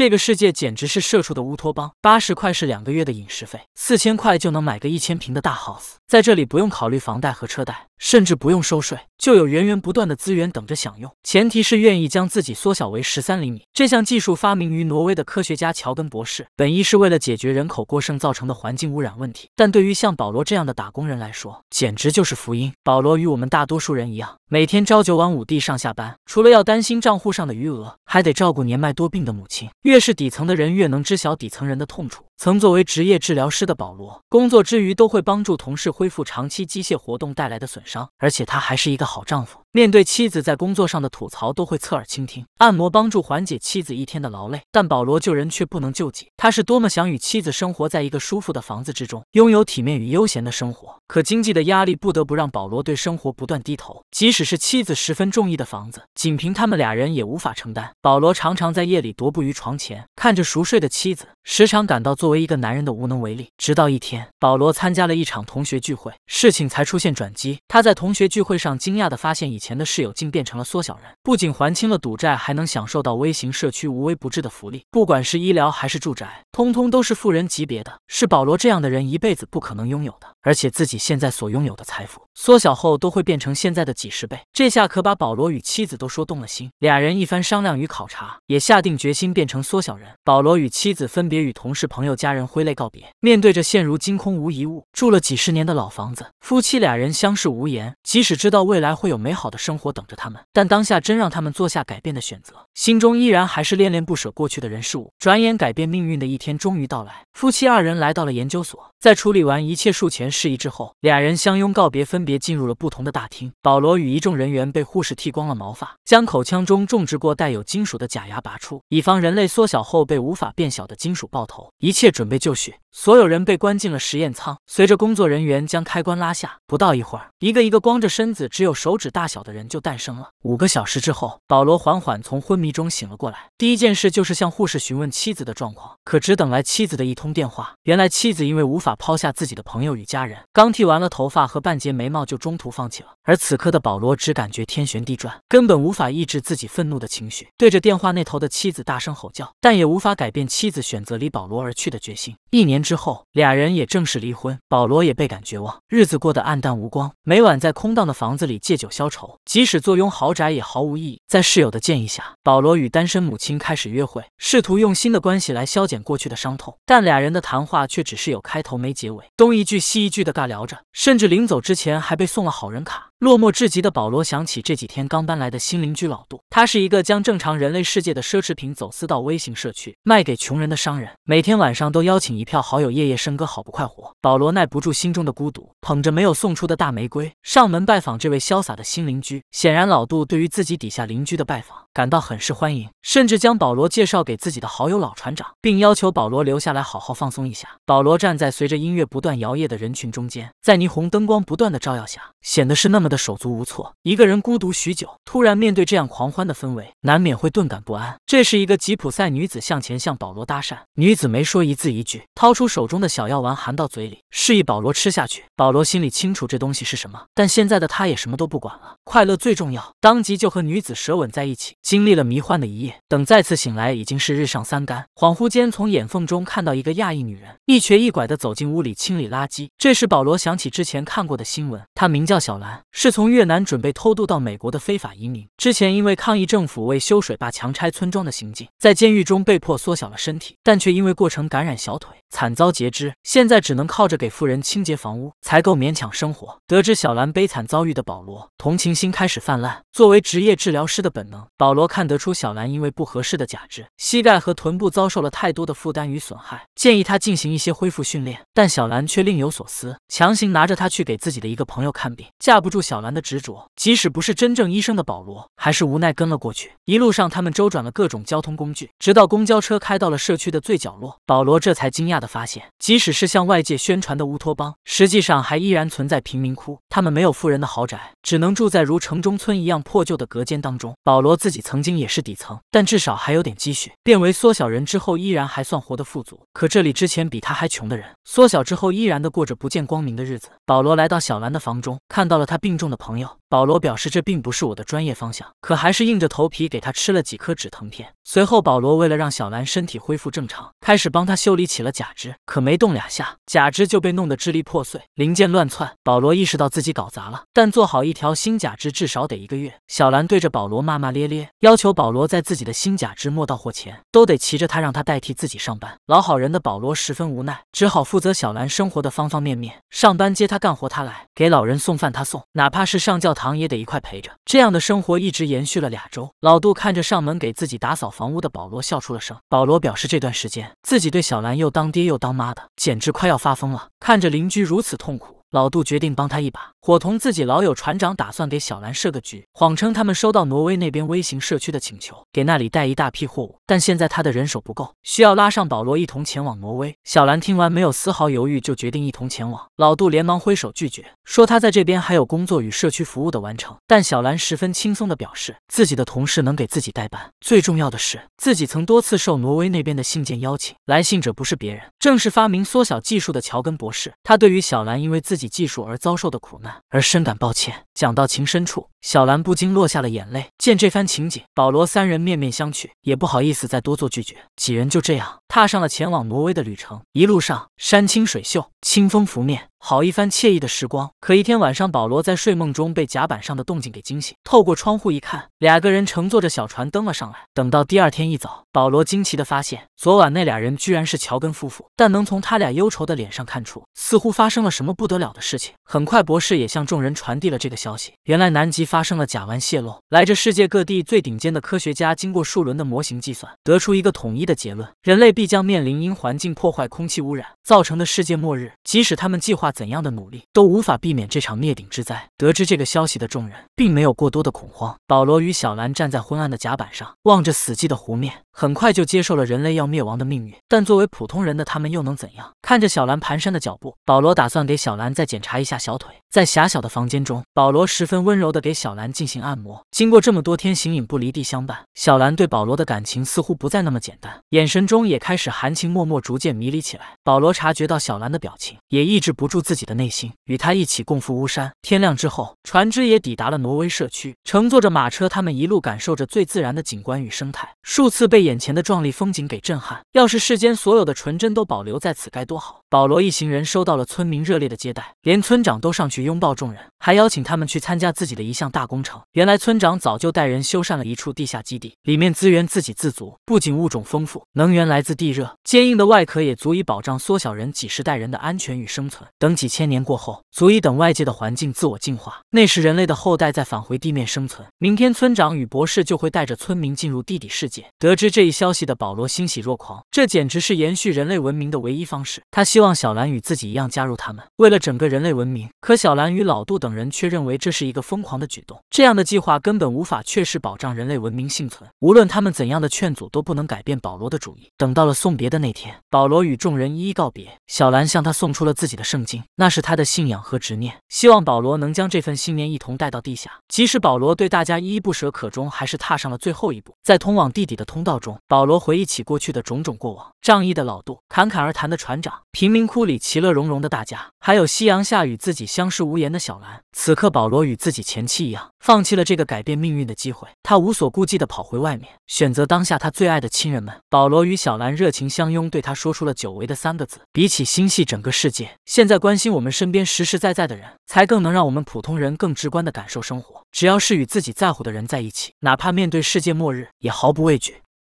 这个世界简直是社畜的乌托邦。八十块是两个月的饮食费，四千块就能买个一千平的大 house，在这里不用考虑房贷和车贷，甚至不用收税，就有源源不断的资源等着享用。前提是愿意将自己缩小为十三厘米。这项技术发明于挪威的科学家乔根博士，本意是为了解决人口过剩造成的环境污染问题，但对于像保罗这样的打工人来说，简直就是福音。保罗与我们大多数人一样，每天朝九晚五地上下班，除了要担心账户上的余额，还得照顾年迈多病的母亲。越是底层的人，越能知晓底层人的痛楚。曾作为职业治疗师的保罗，工作之余都会帮助同事恢复长期机械活动带来的损伤，而且他还是一个好丈夫。面对妻子在工作上的吐槽，都会侧耳倾听，按摩帮助缓解妻子一天的劳累。但保罗救人却不能救己，他是多么想与妻子生活在一个舒服的房子之中，拥有体面与悠闲的生活。可经济的压力不得不让保罗对生活不断低头，即使是妻子十分中意的房子，仅凭他们俩人也无法承担。保罗常常在夜里踱步于床前，看着熟睡的妻子，时常感到作为一个男人的无能为力。直到一天，保罗参加了一场同学聚会，事情才出现转机。他在同学聚会上惊讶地发现，以前的室友竟变成了缩小人，不仅还清了赌债，还能享受到微型社区无微不至的福利，不管是医疗还是住宅，通通都是富人级别的，是保罗这样的人一辈子不可能拥有的。而且自己现在所拥有的财富，缩小后都会变成现在的几十倍。这下可把保罗与妻子都说动了心。俩人一番商量与考察，也下定决心变成缩小人。保罗与妻子分别与同事、朋友、家人挥泪告别，面对着现如今空无一物、住了几十年的老房子，夫妻俩人相视无言。即使知道未来会有美好的生活等着他们，但当下真让他们做下改变的选择，心中依然还是恋恋不舍过去的人事物。转眼改变命运的一天终于到来，夫妻二人来到了研究所，在处理完一切术前。事宜之后，俩人相拥告别，分别进入了不同的大厅。保罗与一众人员被护士剃光了毛发，将口腔中种植过带有金属的假牙拔出，以防人类缩小后被无法变小的金属爆头。一切准备就绪，所有人被关进了实验舱。随着工作人员将开关拉下，不到一会儿，一个一个光着身子、只有手指大小的人就诞生了。五个小时之后，保罗缓缓从昏迷中醒了过来。第一件事就是向护士询问妻子的状况，可只等来妻子的一通电话。原来妻子因为无法抛下自己的朋友与家。人刚剃完了头发和半截眉毛，就中途放弃了。而此刻的保罗只感觉天旋地转，根本无法抑制自己愤怒的情绪，对着电话那头的妻子大声吼叫，但也无法改变妻子选择离保罗而去的决心。一年之后，俩人也正式离婚，保罗也倍感绝望，日子过得暗淡无光，每晚在空荡的房子里借酒消愁，即使坐拥豪宅也毫无意义。在室友的建议下，保罗与单身母亲开始约会，试图用新的关系来消减过去的伤痛，但俩人的谈话却只是有开头没结尾，东一句西一。句的尬聊着，甚至临走之前还被送了好人卡。落寞至极的保罗想起这几天刚搬来的新邻居老杜，他是一个将正常人类世界的奢侈品走私到微型社区卖给穷人的商人，每天晚上都邀请一票好友夜夜笙歌，好不快活。保罗耐不住心中的孤独，捧着没有送出的大玫瑰上门拜访这位潇洒的新邻居。显然，老杜对于自己底下邻居的拜访感到很是欢迎，甚至将保罗介绍给自己的好友老船长，并要求保罗留下来好好放松一下。保罗站在随着音乐不断摇曳的人群。中间，在霓虹灯光不断的照耀下，显得是那么的手足无措。一个人孤独许久，突然面对这样狂欢的氛围，难免会顿感不安。这时，一个吉普赛女子向前向保罗搭讪，女子没说一字一句，掏出手中的小药丸含到嘴里，示意保罗吃下去。保罗心里清楚这东西是什么，但现在的他也什么都不管了，快乐最重要。当即就和女子舌吻在一起，经历了迷幻的一夜。等再次醒来，已经是日上三竿。恍惚间，从眼缝中看到一个亚裔女人一瘸一拐的走进屋里清理垃圾。这时，保罗想起之前看过的新闻，她名叫小兰，是从越南准备偷渡到美国的非法移民。之前因为抗议政府为修水坝强拆村庄的行径，在监狱中被迫缩小了身体，但却因为过程感染小腿，惨遭截肢。现在只能靠着给富人清洁房屋，才够勉强生活。得知小兰悲惨遭遇的保罗，同情心开始泛滥。作为职业治疗师的本能，保罗看得出小兰因为不合适的假肢，膝盖和臀部遭受了太多的负担与损害，建议她进行一些恢复训练。但小兰却另有所思。强行拿着他去给自己的一个朋友看病，架不住小兰的执着。即使不是真正医生的保罗，还是无奈跟了过去。一路上，他们周转了各种交通工具，直到公交车开到了社区的最角落，保罗这才惊讶的发现，即使是向外界宣传的乌托邦，实际上还依然存在贫民窟。他们没有富人的豪宅，只能住在如城中村一样破旧的隔间当中。保罗自己曾经也是底层，但至少还有点积蓄。变为缩小人之后，依然还算活得富足。可这里之前比他还穷的人，缩小之后依然的过着不见光明。的日子，保罗来到小兰的房中，看到了他病重的朋友。保罗表示这并不是我的专业方向，可还是硬着头皮给他吃了几颗止疼片。随后，保罗为了让小兰身体恢复正常，开始帮他修理起了假肢。可没动两下，假肢就被弄得支离破碎，零件乱窜。保罗意识到自己搞砸了，但做好一条新假肢至少得一个月。小兰对着保罗骂骂咧咧，要求保罗在自己的新假肢没到货前都得骑着它，让他代替自己上班。老好人的保罗十分无奈，只好负责小兰生活的方方面面。上班接她干活他来，给老人送饭他送，哪怕是上教堂堂也得一块陪着。这样的生活一直延续了俩周。老杜看着上门给自己打扫房屋的保罗，笑出了声。保罗表示这段时间自己对小兰又当爹又当妈的，简直快要发疯了。看着邻居如此痛苦。老杜决定帮他一把，伙同自己老友船长打算给小兰设个局，谎称他们收到挪威那边微型社区的请求，给那里带一大批货物，但现在他的人手不够，需要拉上保罗一同前往挪威。小兰听完没有丝毫犹豫，就决定一同前往。老杜连忙挥手拒绝，说他在这边还有工作与社区服务的完成。但小兰十分轻松地表示，自己的同事能给自己代班，最重要的是自己曾多次受挪威那边的信件邀请，来信者不是别人，正是发明缩小技术的乔根博士。他对于小兰因为自己技术而遭受的苦难而深感抱歉。讲到情深处，小兰不禁落下了眼泪。见这番情景，保罗三人面面相觑，也不好意思再多做拒绝。几人就这样踏上了前往挪威的旅程。一路上山清水秀，清风拂面。好一番惬意的时光，可一天晚上，保罗在睡梦中被甲板上的动静给惊醒。透过窗户一看，俩个人乘坐着小船登了上来。等到第二天一早，保罗惊奇地发现，昨晚那俩人居然是乔根夫妇。但能从他俩忧愁的脸上看出，似乎发生了什么不得了的事情。很快，博士也向众人传递了这个消息：原来南极发生了甲烷泄漏。来自世界各地最顶尖的科学家经过数轮的模型计算，得出一个统一的结论：人类必将面临因环境破坏、空气污染造成的世界末日。即使他们计划。怎样的努力都无法避免这场灭顶之灾。得知这个消息的众人，并没有过多的恐慌。保罗与小兰站在昏暗的甲板上，望着死寂的湖面，很快就接受了人类要灭亡的命运。但作为普通人的他们又能怎样？看着小兰蹒跚的脚步，保罗打算给小兰再检查一下小腿。在狭小的房间中，保罗十分温柔地给小兰进行按摩。经过这么多天形影不离地相伴，小兰对保罗的感情似乎不再那么简单，眼神中也开始含情脉脉，逐渐迷离起来。保罗察觉到小兰的表情，也抑制不住。自己的内心，与她一起共赴巫山。天亮之后，船只也抵达了挪威社区。乘坐着马车，他们一路感受着最自然的景观与生态，数次被眼前的壮丽风景给震撼。要是世间所有的纯真都保留在此，该多好！保罗一行人收到了村民热烈的接待，连村长都上去拥抱众人，还邀请他们去参加自己的一项大工程。原来村长早就带人修缮了一处地下基地，里面资源自给自足，不仅物种丰富，能源来自地热，坚硬的外壳也足以保障缩小人几十代人的安全与生存。等。几千年过后，足以等外界的环境自我进化，那时人类的后代再返回地面生存。明天，村长与博士就会带着村民进入地底世界。得知这一消息的保罗欣喜若狂，这简直是延续人类文明的唯一方式。他希望小兰与自己一样加入他们，为了整个人类文明。可小兰与老杜等人却认为这是一个疯狂的举动，这样的计划根本无法确实保障人类文明幸存。无论他们怎样的劝阻，都不能改变保罗的主意。等到了送别的那天，保罗与众人一一告别，小兰向他送出了自己的圣经。那是他的信仰和执念，希望保罗能将这份信念一同带到地下。即使保罗对大家依依不舍，可终还是踏上了最后一步。在通往地底的通道中，保罗回忆起过去的种种过往：仗义的老杜，侃侃而谈的船长，贫民窟里其乐融融的大家，还有夕阳下与自己相视无言的小兰。此刻，保罗与自己前妻一样，放弃了这个改变命运的机会。他无所顾忌地跑回外面，选择当下他最爱的亲人们。保罗与小兰热情相拥，对他说出了久违的三个字：比起心系整个世界，现在关心我们。身边实实在在的人，才更能让我们普通人更直观的感受生活。只要是与自己在乎的人在一起，哪怕面对世界末日，也毫不畏惧。